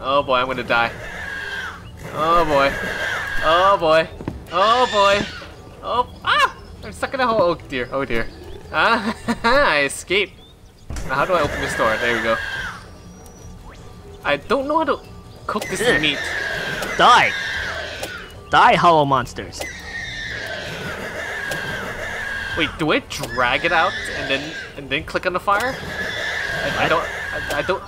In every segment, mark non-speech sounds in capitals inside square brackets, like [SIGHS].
Oh boy, I'm gonna die. Oh boy. Oh boy. Oh boy. Oh, ah! I'm stuck in a hole. Oh dear, oh dear. Ah, [LAUGHS] I escaped. Now how do I open this door? There we go. I don't know how to cook this Ugh. meat. Die! Die, hollow monsters. Wait, do I drag it out and then and then click on the fire? I, I don't. I, I don't.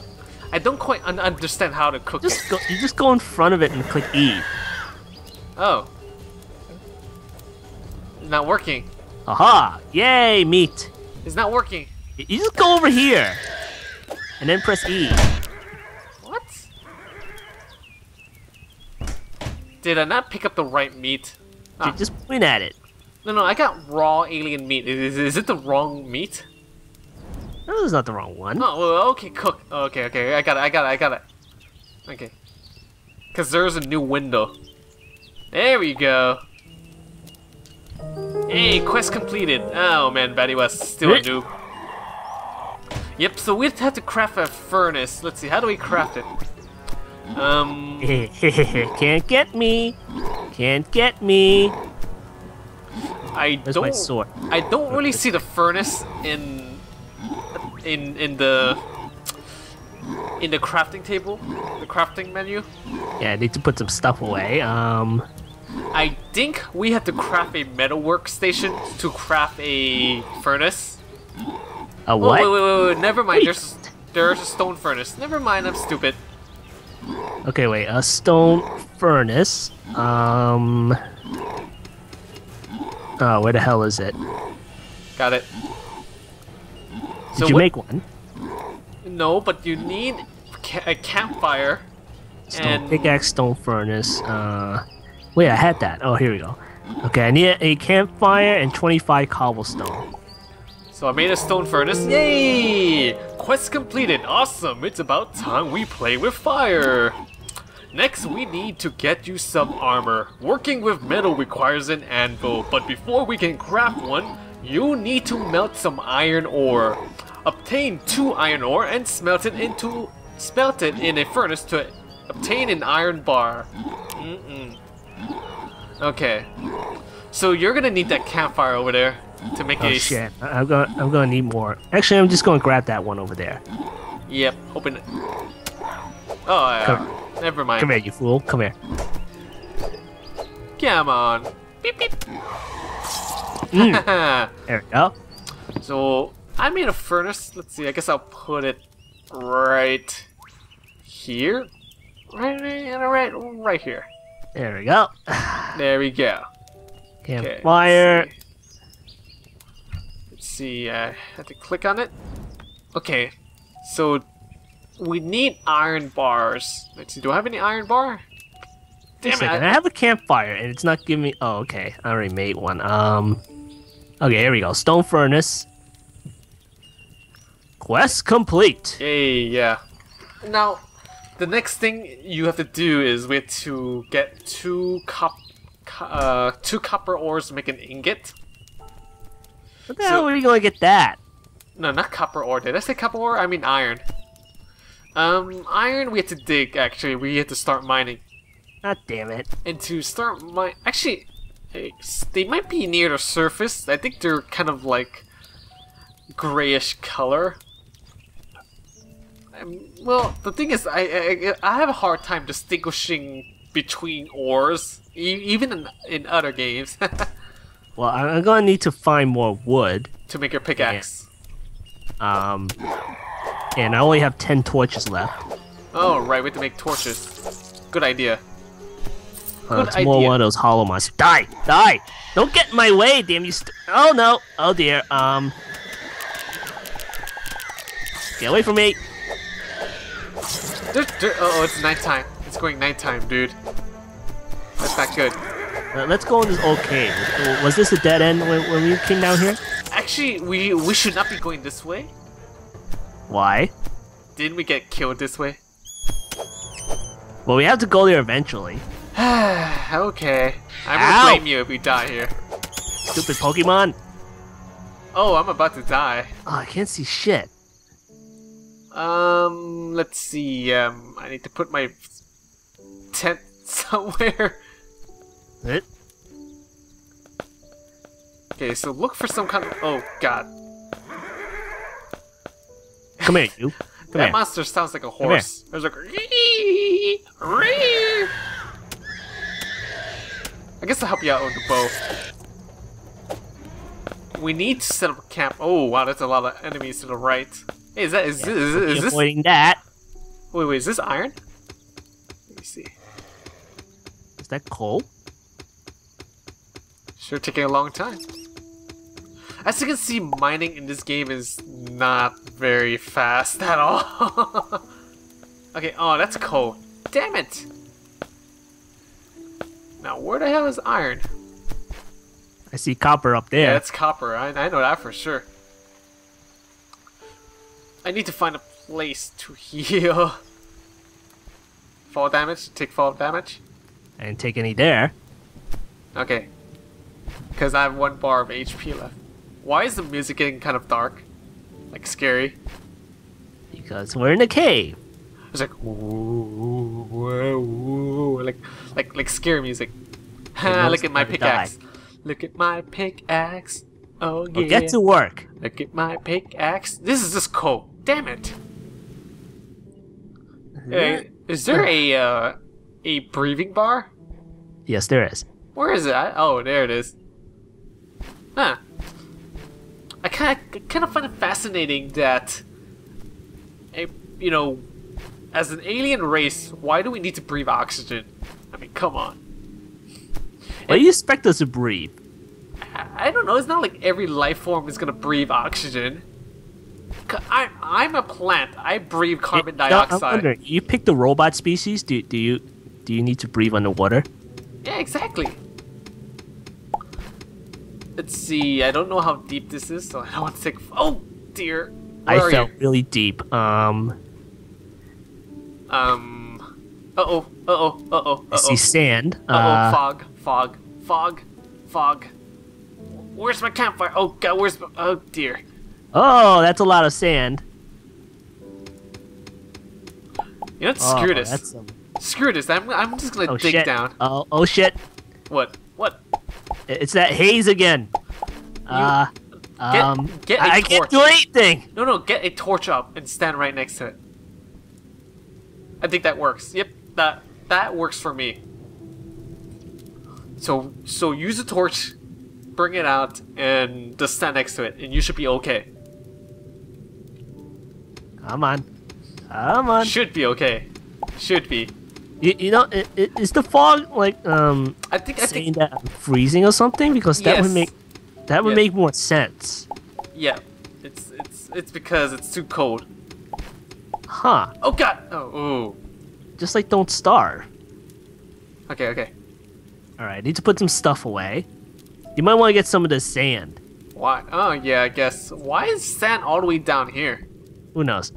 I don't quite un understand how to cook Just it. go, you just go in front of it and click E. Oh. It's not working. Aha! Yay, meat. It's not working. You just go over here. And then press E. What? Did I not pick up the right meat? Ah. Just point at it. No, no, I got raw alien meat. Is, is it the wrong meat? Is not the wrong one. Oh, well, okay, cook. Oh, okay, okay, I got it, I got it, I got it. Okay. Because there's a new window. There we go. Hey, quest completed. Oh man, Betty was still a Eh. noob. Yep, so we'd have to craft a furnace. Let's see, how do we craft it? Um, [LAUGHS] Can't get me. Can't get me. I Where's don't. my sword? I don't really see the furnace in in in the in the crafting table, the crafting menu. Yeah, I need to put some stuff away. Um, I think we have to craft a metal workstation to craft a furnace. a Oh, what? wait, wait, wait, wait, never mind. Wait. There's there's a stone furnace. Never mind, I'm stupid. Okay, wait. A stone furnace. Um. Oh, where the hell is it? Got it. Did So you what- make one? No, but you need ca- a campfire. Stone and pickaxe, stone furnace. Uh, wait, I had that. Oh, here we go. Okay, I need a campfire and 25 cobblestone. So I made a stone furnace. Yay! Quest completed. Awesome. It's about time we play with fire. Next, we need to get you some armor. Working with metal requires an anvil, but before we can craft one, you need to melt some iron ore. Obtain two iron ore and smelt it into smelt it in a furnace to obtain an iron bar. Mm-mm. Okay. So you're gonna need that campfire over there to make Oh a shit! I'm gonna I'm gonna need more. Actually, I'm just gonna grab that one over there. Yep, open it. Oh, yeah. Come- Never mind. Come here, you fool! Come here. Come on. Beep, beep. Mm. [LAUGHS] There we go. so, I made a furnace. Let's see, I guess I'll put it right here. Right, right, right, right here. There we go. There we go. Okay, Campfire. Let's see. Let's see, uh, I have to click on it. Okay, so we need iron bars. Let's see, do I have any iron bar? Wait Damn it, second, I- I have a campfire and it's not giving me. Oh, okay. I already made one. Um. Okay, here we go. Stone furnace. Quest complete. Hey, yeah. Now, the next thing you have to do is we have to get two cop, co- uh, two copper ores to make an ingot. What the So- hell are we gonna get that? No, not copper ore. Did I say copper ore? I mean iron. Um, iron we have to dig. Actually, we have to start mining. God damn it. And to start mine, actually, they might be near the surface. I think they're kind of like grayish color. Um, well, the thing is, I, I I have a hard time distinguishing between ores, e- even in, in other games, [LAUGHS] Well, I'm gonna need to find more wood. to make your pickaxe. Um. And I only have 10 torches left. Oh, right, we have to make torches. Good idea. Uh, it's more one of those hollow monsters. Die! Die! Don't get in my way, damn you! St- oh no! Oh dear. Um. Get away from me! There, oh, it's nighttime. It's going nighttime, dude. That's not good. Uh, let's go in this old cave. Was this a dead end when, when we came down here? Actually, we we should not be going this way. Why? Didn't we get killed this way? Well, we have to go there eventually. [SIGHS] okay. I will Ow! blame you if we die here. Stupid Pokemon! Oh, I'm about to die. Oh, I can't see shit. Um, let's see. Um, I need to put my tent [LAUGHS] somewhere. It, Okay, so look for some kind of. Oh God, come here, you. [LAUGHS] Come that here. monster sounds like a horse. There's like. [LAUGHS] I guess I'll help you out with the bow. We need to set up a camp. Oh wow, that's a lot of enemies to the right. Hey, is that is this is, is this? avoiding that. Wait, wait, is this iron? Let me see. Is that coal? Sure taking a long time. As you can see, mining in this game is not very fast [LAUGHS] at all. okay, oh, that's coal. Damn it! Now, where the hell is iron? I see copper up there. Yeah, it's copper. I, I know that for sure. I need to find a place to heal. Fall damage? Take fall damage? I didn't take any there. Okay. Because I have one bar of HP left. Why is the music getting kind of dark? Like scary? Because we're in a cave. It's like ooh, whoa, whoa, like like like scary music. [LAUGHS] Look at my pickaxe. Look at my pickaxe. Oh yeah. Well, get to work. Look at my pickaxe. This is just coal. Damn it. Hey, is there a [LAUGHS] uh, a breathing bar? Yes, there is. Where is it? I, oh, there it is. Huh. I kind of kind of find it fascinating that, a, you know, as an alien race, why do we need to breathe oxygen? I mean, come on. What do you expect us to breathe? I, I don't know. It's not like every life form is gonna breathe oxygen. I, I'm a plant. I breathe carbon I'm dioxide. wondering, you pick the robot species. Do, do you do you need to breathe underwater? Yeah, exactly. Let's see. I don't know how deep this is, so I don't want to take. Oh dear. Where I felt you? really deep. Um, Um. Uh oh. Uh oh. Uh oh. I Uh see oh. sand. Uh oh. Uh, Fog. Fog. Fog. Fog. Where's my campfire? Oh god. Where's my? Oh dear. oh, that's a lot of sand. You know what? Oh, Screw this. That's some, Screw this. I'm. I'm just gonna oh dig shit. down. Oh, oh shit! What? What? It's that haze again. Uh, Get- um, get a I I can't do anything. No, no. Get a torch up and stand right next to it. I think that works. Yep. That that works for me. So so use a torch, bring it out, and just stand next to it, and you should be okay. Come on, come on. Should be okay. Should be. You, you know, i- i- is the fog like um I think I saying think that I'm freezing or something? Because that Yes. would make that would Yeah. make more sense. yeah. It's it's it's because it's too cold. Huh? Oh god. Oh. Ooh. Just like don't starve. Okay. Okay. All right, need to put some stuff away. You might want to get some of the sand. Why? Oh yeah. I guess. Why is sand all the way down here? Who knows?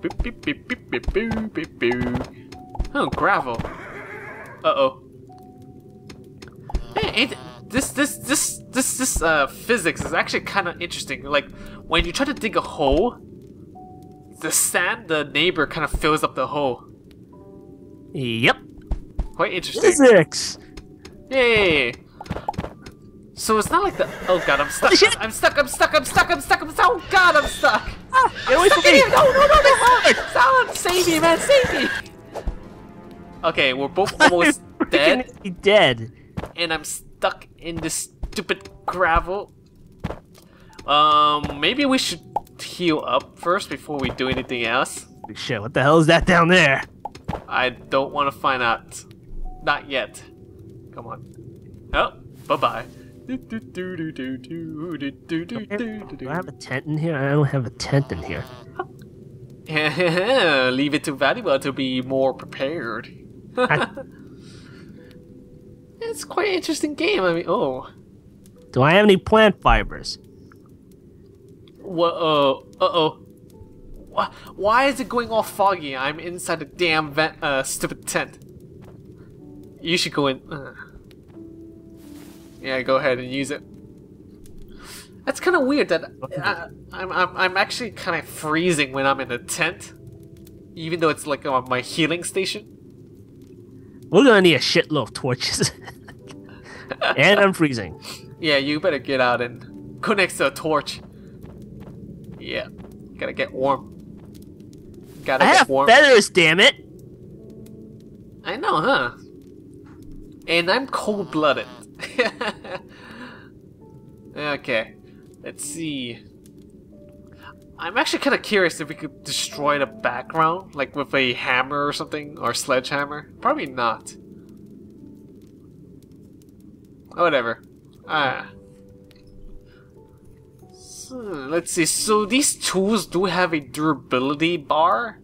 Boop, beep, beep, beep, beep, boo, beep, boo. Oh, gravel. Uh oh. Hey, ain't this this this this this uh physics is actually kind of interesting. Like when you try to dig a hole, the sand, the neighbor, kind of fills up the hole. Yep. Quite interesting. Physics. Yay! So it's not like the. Oh god, I'm stuck. [LAUGHS] I'm stuck. I'm stuck. I'm stuck. I'm stuck. I'm stuck. Oh god, I'm stuck. Get away from me! No, no, no, no! Someone save me, man! Save me! Okay, we're both [LAUGHS] almost dead, dead. and I'm stuck in this stupid gravel. Um, maybe we should heal up first before we do anything else. Shit, what the hell is that down there? I don't want to find out. Not yet. Come on. Oh, bye bye. Do I have a tent in here? I don't have a tent in here. [LAUGHS] Leave it to VatiWah to be more prepared. [LAUGHS] it's quite an interesting game. I mean, oh. Do I have any plant fibers? What? Uh, uh-oh. Why, why is it going all foggy? I'm inside a damn vent, uh, stupid tent. You should go in. Uh. Yeah, go ahead and use it. That's kind of weird that I, uh, I'm, I'm, I'm actually kind of freezing when I'm in a tent. Even though it's like on my healing station. We're gonna need a shitload of torches. [LAUGHS] and I'm freezing. Yeah, you better get out and go next to a torch. Yeah, gotta get warm. Gotta I get have warm. feathers, damn it! I know, huh? And I'm cold blooded. [LAUGHS] okay, let's see. I'm actually kind of curious if we could destroy the background, like with a hammer or something, or sledgehammer. Probably not. Whatever. Ah. So, let's see. So these tools do have a durability bar.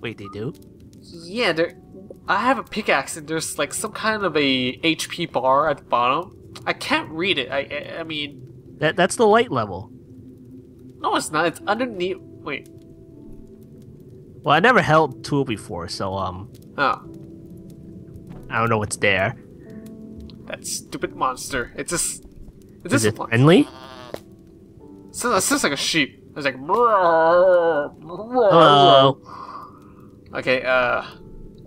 Wait, they do? Yeah, there. I have a pickaxe and there's like some kind of a HP bar at the bottom. I can't read it. I I, I mean, That that's the light level. no, it's not. It's underneath. Wait. Well, I never held tool before, so um, Oh, I don't know what's there. that stupid monster. It's just. It's Is it friendly? So it sounds like a sheep. It's like. Hello. Okay. Uh.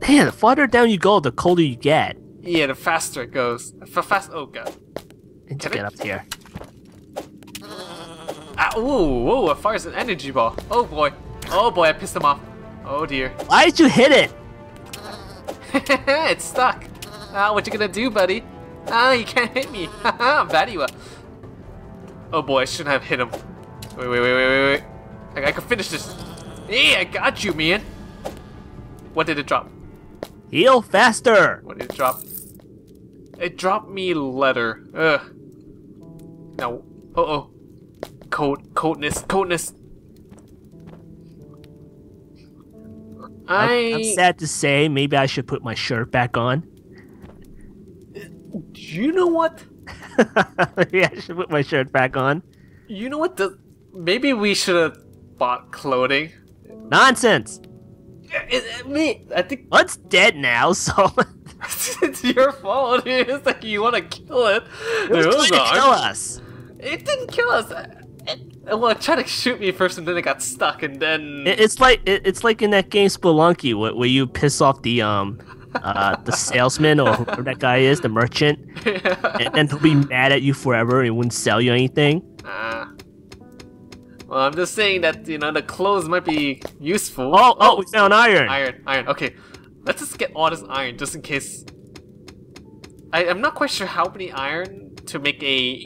Man, the farther down you go, the colder you get. Yeah, the faster it goes. F fast. Oh god. And to Can get up here. Ah, ooh, whoa, it fires an energy ball. Oh boy. Oh boy, I pissed him off. Oh dear. [LAUGHS] Why did you hit it? it's stuck. Ah, what you gonna do, buddy? Ah, you can't hit me. [LAUGHS] Haha, you. Oh boy, I shouldn't have hit him. Wait, wait, wait, wait, wait, wait. I, I can finish this. Hey, I got you, man. What did it drop? Heal faster. What did it drop? It dropped me letter. Ugh. Now, uh oh. Code, codeness, codeness. I. I'm sad to say, maybe I should put my shirt back on. You know what? [LAUGHS] yeah, I should put my shirt back on. You know what? The, maybe we should have bought clothing. Nonsense. Me, I think it's dead now, so [LAUGHS] it's your fault. It's like you want to kill it. it was It trying to kill us. It didn't kill us. It, well, it tried to shoot me first, and then it got stuck, and then It, it's like it, it's like in that game Spelunky, where, where you piss off the um uh the salesman or whoever that guy is, the merchant, [LAUGHS] and then he'll be mad at you forever and he wouldn't sell you anything. Ah. Well, I'm just saying that you know the clothes might be useful. Oh, oh, we found iron. Iron, iron. Okay, let's just get all this iron just in case. I, I'm not quite sure how many iron to make a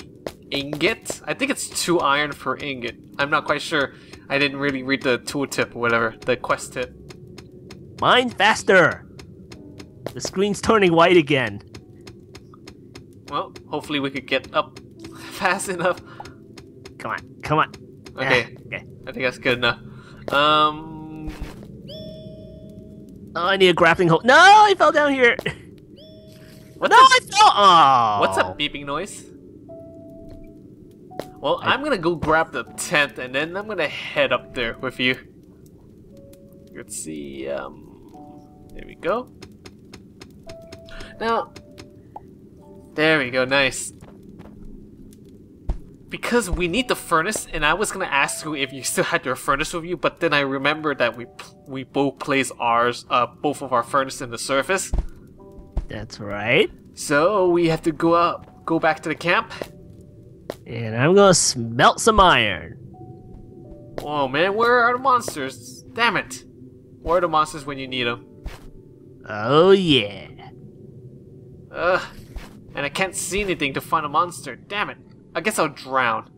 ingot. I think it's two iron per ingot. I'm not quite sure. I didn't really read the tooltip or whatever, the quest tip. Mine faster. The screen's turning white again. Well, hopefully we could get up [LAUGHS] fast enough. Come on, come on. Okay, Ah, okay. I think that's good enough. Um, Oh, I need a grappling hook. No, I fell down here. what's No, I fell. Oh. what's a beeping noise? Well, I- I'm gonna go grab the tent and then I'm gonna head up there with you. Let's see. Um, there we go. Now, there we go. Nice. Because we need the furnace, and I was gonna ask you if you still had your furnace with you, but then I remembered that we we both placed ours, uh, both of our furnace in the surface. That's right. So we have to go up, go back to the camp. And I'm gonna smelt some iron. Oh man, where are the monsters? Damn it! Where are the monsters when you need them? Oh yeah. Ugh. And I can't see anything to find a monster. Damn it. I guess I'll drown.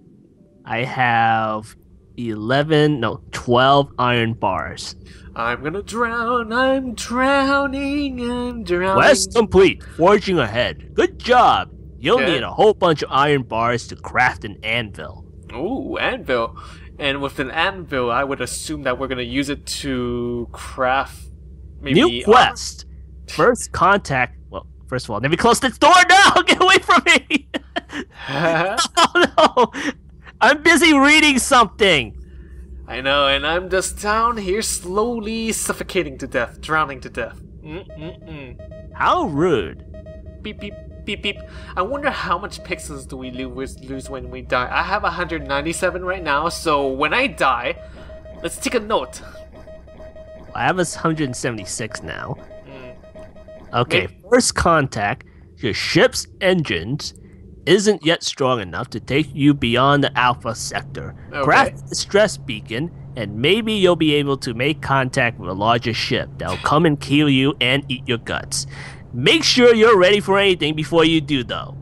I have 11, no, 12 iron bars. I'm gonna drown. I'm drowning. I'm drowning. Quest complete. Forging ahead. Good job. You'll Okay. need a whole bunch of iron bars to craft an anvil. Ooh, anvil. And with an anvil, I would assume that we're gonna use it to craft maybe New quest. First contact. Well, first of all, let me close this door now. [LAUGHS] Get away from me. [LAUGHS] oh no. I'm busy reading something. I know, and I'm just down here slowly suffocating to death, drowning to death. Mm-mm-mm. How rude. Beep beep. beep beep. I wonder how much pixels do we lose lose when we die. I have 197 right now, so when I die, let's take a note. I have 176 now. Mm. Okay, first contact. Your ship's engines isn't yet strong enough to take you beyond the Alpha sector. Okay. Craft the stress beacon, and maybe you'll be able to make contact with a larger ship that'll come and kill you and eat your guts. Make sure you're ready for anything before you do, though.